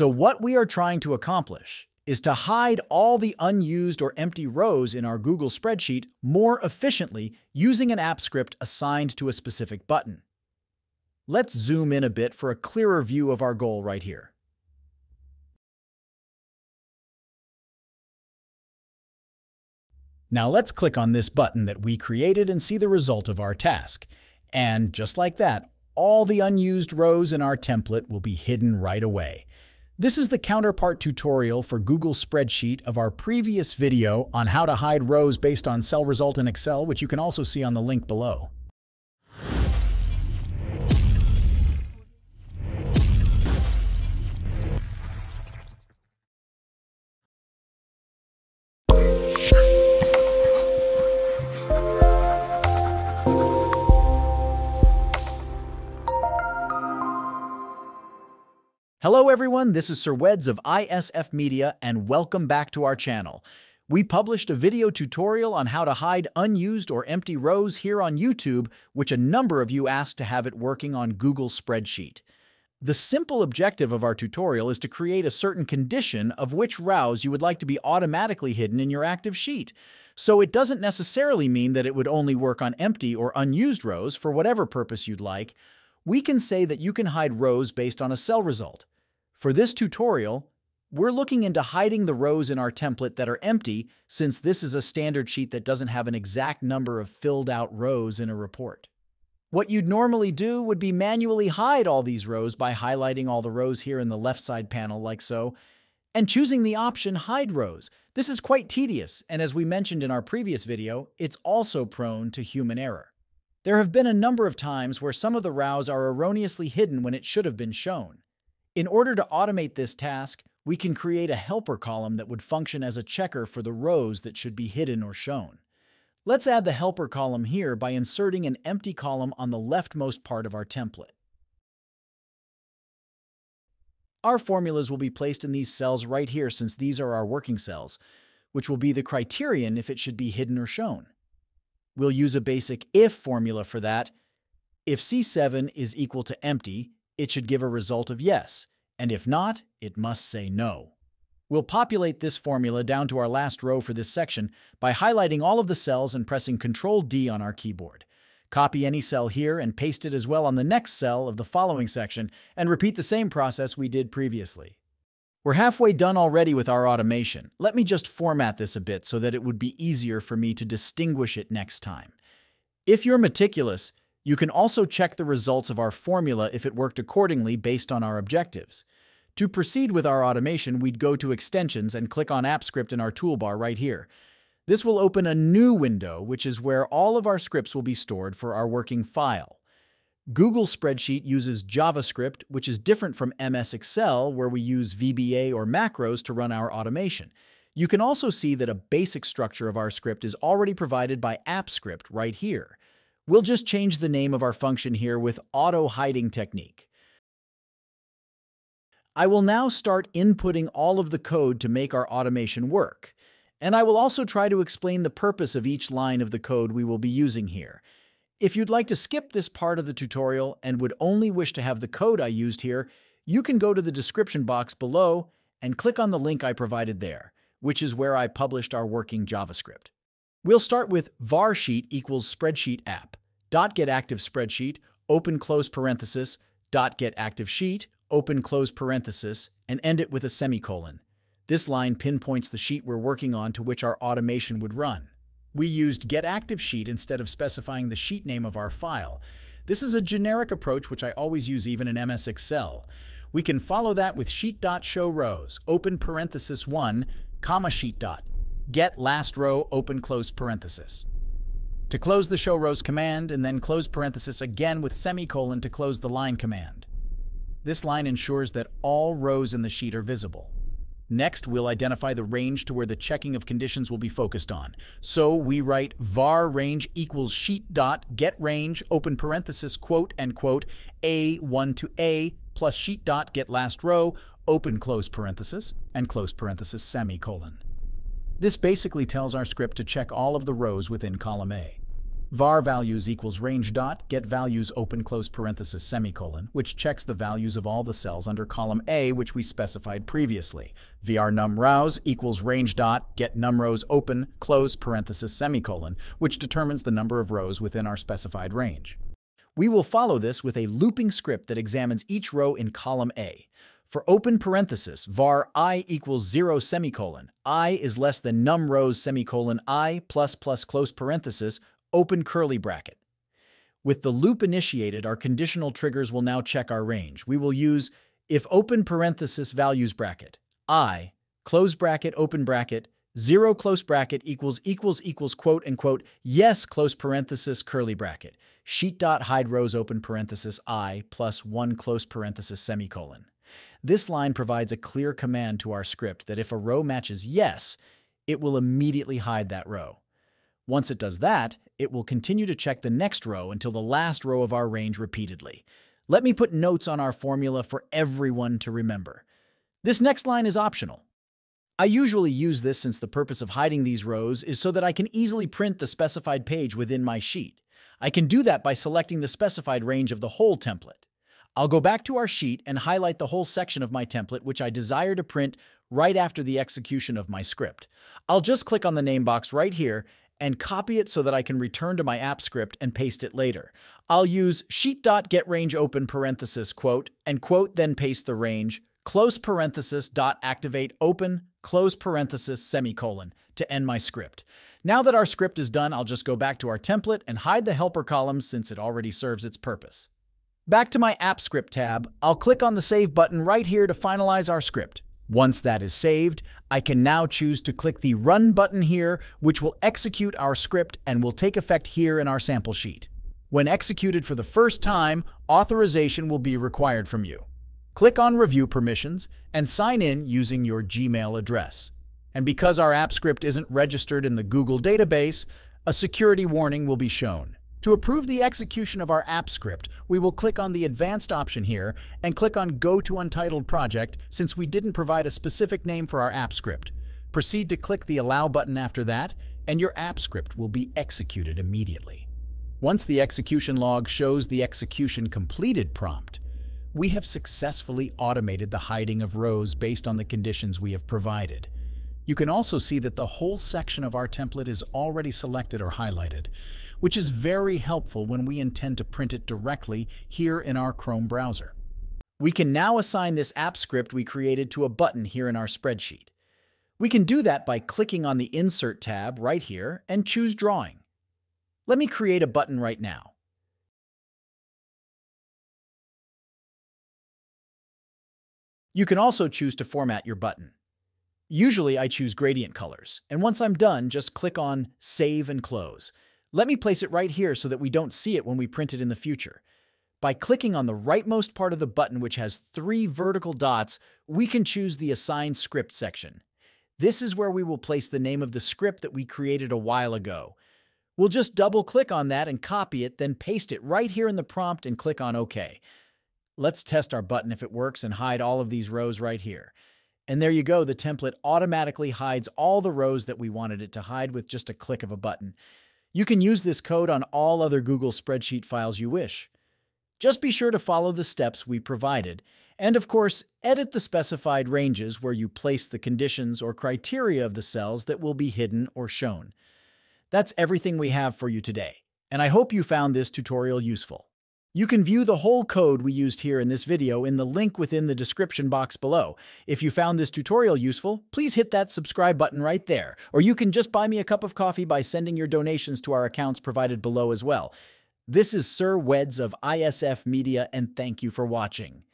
So what we are trying to accomplish is to hide all the unused or empty rows in our Google spreadsheet more efficiently using an app script assigned to a specific button. Let's zoom in a bit for a clearer view of our goal right here. Now let's click on this button that we created and see the result of our task. And just like that, all the unused rows in our template will be hidden right away. This is the counterpart tutorial for Google Spreadsheet of our previous video on how to hide rows based on cell result in Excel, which you can also see on the link below. Hello everyone, this is Sir Weds of ISF Media and welcome back to our channel. We published a video tutorial on how to hide unused or empty rows here on YouTube, which a number of you asked to have it working on Google Spreadsheet. The simple objective of our tutorial is to create a certain condition of which rows you would like to be automatically hidden in your active sheet. So it doesn't necessarily mean that it would only work on empty or unused rows for whatever purpose you'd like. We can say that you can hide rows based on a cell result. For this tutorial, we're looking into hiding the rows in our template that are empty since this is a standard sheet that doesn't have an exact number of filled out rows in a report. What you'd normally do would be manually hide all these rows by highlighting all the rows here in the left side panel like so, and choosing the option Hide Rows. This is quite tedious, and as we mentioned in our previous video, it's also prone to human error. There have been a number of times where some of the rows are erroneously hidden when it should have been shown. In order to automate this task, we can create a helper column that would function as a checker for the rows that should be hidden or shown. Let's add the helper column here by inserting an empty column on the leftmost part of our template. Our formulas will be placed in these cells right here since these are our working cells, which will be the criterion if it should be hidden or shown. We'll use a basic if formula for that. If C7 is equal to empty, it should give a result of yes, and if not, it must say no. We'll populate this formula down to our last row for this section by highlighting all of the cells and pressing Ctrl D on our keyboard. Copy any cell here and paste it as well on the next cell of the following section, and repeat the same process we did previously. We're halfway done already with our automation. Let me just format this a bit so that it would be easier for me to distinguish it next time. If you're meticulous, you can also check the results of our formula if it worked accordingly based on our objectives. To proceed with our automation, we'd go to Extensions and click on App Script in our toolbar right here. This will open a new window, which is where all of our scripts will be stored for our working file. Google Spreadsheet uses JavaScript, which is different from MS Excel, where we use VBA or macros to run our automation. You can also see that a basic structure of our script is already provided by AppScript right here. We'll just change the name of our function here with auto hiding technique. I will now start inputting all of the code to make our automation work. And I will also try to explain the purpose of each line of the code we will be using here. If you'd like to skip this part of the tutorial and would only wish to have the code I used here, you can go to the description box below and click on the link I provided there, which is where I published our working JavaScript. We'll start with var sheet equals spreadsheet app dot get active spreadsheet, open close parenthesis, dot get active sheet, open close parenthesis, and end it with a semicolon. This line pinpoints the sheet we're working on to which our automation would run. We used get active sheet instead of specifying the sheet name of our file. This is a generic approach which I always use even in MS Excel. We can follow that with sheet.showRows, open parenthesis 1, comma sheet dot, get last row, open close parenthesis to close the show rows command, and then close parenthesis again with semicolon to close the line command. This line ensures that all rows in the sheet are visible. Next, we'll identify the range to where the checking of conditions will be focused on. So we write var range equals sheet dot get range open parenthesis quote and quote a1 to a plus sheet dot get last row open close parenthesis and close parenthesis semicolon. This basically tells our script to check all of the rows within column A. var values equals range dot get values open close parenthesis semicolon, which checks the values of all the cells under column A, which we specified previously. var num rows equals range dot get num rows open close parenthesis semicolon, which determines the number of rows within our specified range. We will follow this with a looping script that examines each row in column A. For open parenthesis, var i equals 0 semicolon, i is less than num rows semicolon i plus plus close parenthesis, open curly bracket. With the loop initiated, our conditional triggers will now check our range. We will use if open parenthesis values bracket, i, close bracket, open bracket, 0 close bracket equals equals equals quote and quote, yes close parenthesis curly bracket, sheet dot hide rows open parenthesis i plus 1 close parenthesis semicolon. This line provides a clear command to our script that if a row matches yes, it will immediately hide that row. Once it does that, it will continue to check the next row until the last row of our range repeatedly. Let me put notes on our formula for everyone to remember. This next line is optional. I usually use this since the purpose of hiding these rows is so that I can easily print the specified page within my sheet. I can do that by selecting the specified range of the whole template. I'll go back to our sheet and highlight the whole section of my template which I desire to print right after the execution of my script. I'll just click on the name box right here and copy it so that I can return to my app script and paste it later. I'll use sheet.getRangeOpen parenthesis quote and quote then paste the range close parenthesis dot activate open close parenthesis semicolon to end my script. Now that our script is done, I'll just go back to our template and hide the helper column since it already serves its purpose. Back to my App Script tab, I'll click on the Save button right here to finalize our script. Once that is saved, I can now choose to click the Run button here, which will execute our script and will take effect here in our sample sheet. When executed for the first time, authorization will be required from you. Click on Review Permissions and sign in using your Gmail address. And because our app script isn't registered in the Google database, a security warning will be shown. To approve the execution of our app script, we will click on the Advanced option here and click on Go to Untitled Project since we didn't provide a specific name for our app script. Proceed to click the Allow button after that, and your app script will be executed immediately. Once the execution log shows the execution completed prompt, we have successfully automated the hiding of rows based on the conditions we have provided. You can also see that the whole section of our template is already selected or highlighted which is very helpful when we intend to print it directly here in our Chrome browser. We can now assign this app script we created to a button here in our spreadsheet. We can do that by clicking on the Insert tab right here and choose Drawing. Let me create a button right now. You can also choose to format your button. Usually I choose gradient colors, and once I'm done, just click on Save and Close. Let me place it right here so that we don't see it when we print it in the future. By clicking on the rightmost part of the button which has three vertical dots, we can choose the Assign Script section. This is where we will place the name of the script that we created a while ago. We'll just double-click on that and copy it, then paste it right here in the prompt and click on OK. Let's test our button if it works and hide all of these rows right here. And there you go, the template automatically hides all the rows that we wanted it to hide with just a click of a button. You can use this code on all other Google spreadsheet files you wish. Just be sure to follow the steps we provided, and of course, edit the specified ranges where you place the conditions or criteria of the cells that will be hidden or shown. That's everything we have for you today, and I hope you found this tutorial useful. You can view the whole code we used here in this video in the link within the description box below. If you found this tutorial useful, please hit that subscribe button right there, or you can just buy me a cup of coffee by sending your donations to our accounts provided below as well. This is Sir Weds of ISF Media, and thank you for watching.